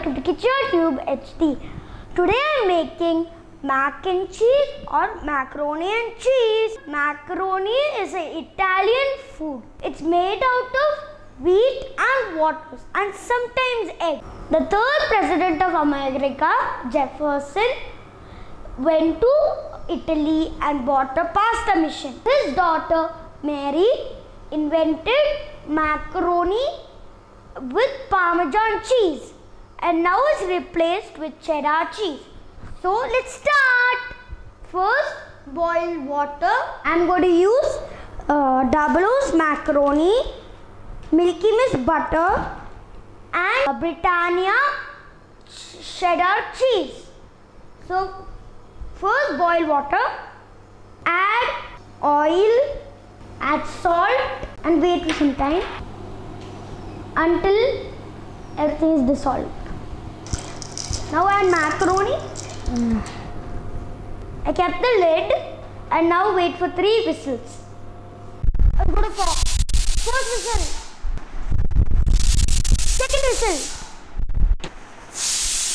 welcome to Kitchen Tube HD. Today I'm making mac and cheese or macaroni and cheese. Macaroni is an Italian food. It's made out of wheat and water and sometimes egg. The third president of America, Jefferson, went to Italy and bought a pasta machine. His daughter Mary invented macaroni with parmesan cheese and now it's replaced with cheddar cheese. So let's start. First boil water. I'm going to use uh, double macaroni, Milky Mist butter and Britannia cheddar cheese. So first boil water, add oil, add salt and wait for some time until everything is dissolved. Now add macaroni. I kept the lid and now wait for three whistles. I'm gonna pop. First whistle. Second whistle.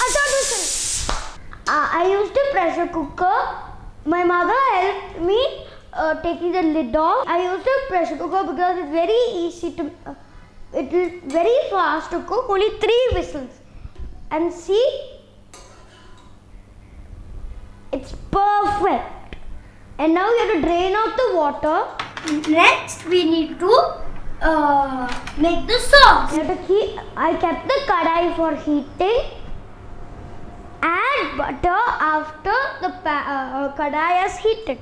A third whistle. Uh, I used a pressure cooker. My mother helped me uh, taking the lid off. I used a pressure cooker because it's very easy to. Uh, it is very fast to cook. Only three whistles, and see, it's perfect. And now we have to drain out the water. Next, we need to uh, make the sauce. We have to keep. I kept the kadai for heating. Add butter after the uh, uh, kadai has heated.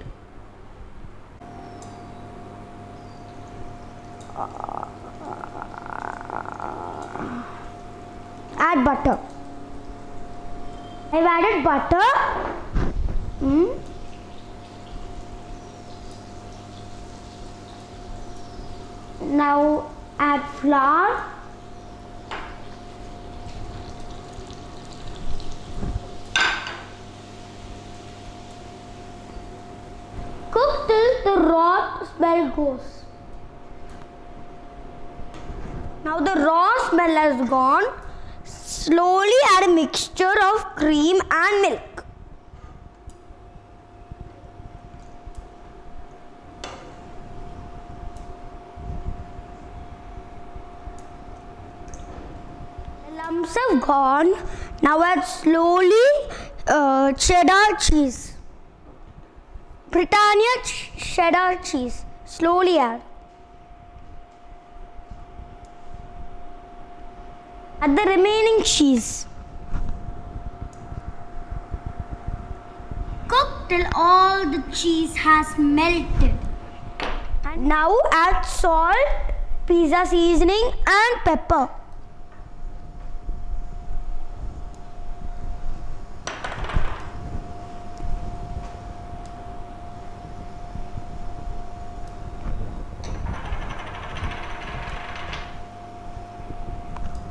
Add butter. I've added butter. Hmm. Now add flour. Cook till the raw smell goes. Now the raw smell has gone. Slowly add a mixture of cream and milk. Have gone. Now add slowly uh, cheddar cheese. Britannia ch- cheddar cheese. Slowly add. Add the remaining cheese. Cook till all the cheese has melted. And now add salt, pizza seasoning and pepper.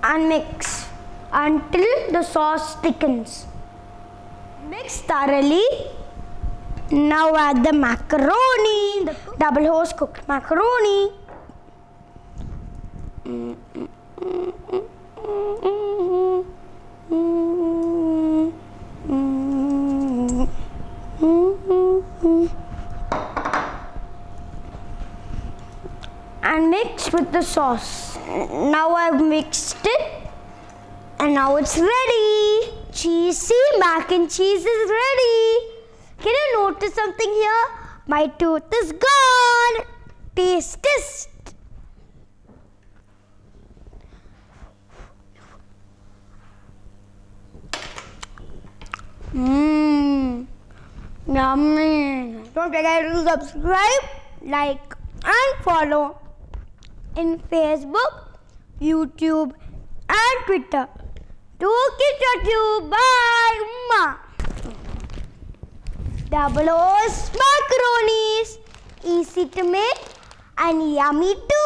And mix until the sauce thickens. Mix thoroughly. Now add the macaroni, the double horse cooked macaroni. and mix with the sauce. Now I've mixed it and now it's ready. Cheesy mac and cheese is ready. Can you notice something here? My tooth is gone. Taste this. Mmm. Yummy. Don't forget to subscribe, like, and follow in Facebook, YouTube, and Twitter. Do KichaTube. Bye. Umma. Double O's macaronis. Easy to make and yummy too.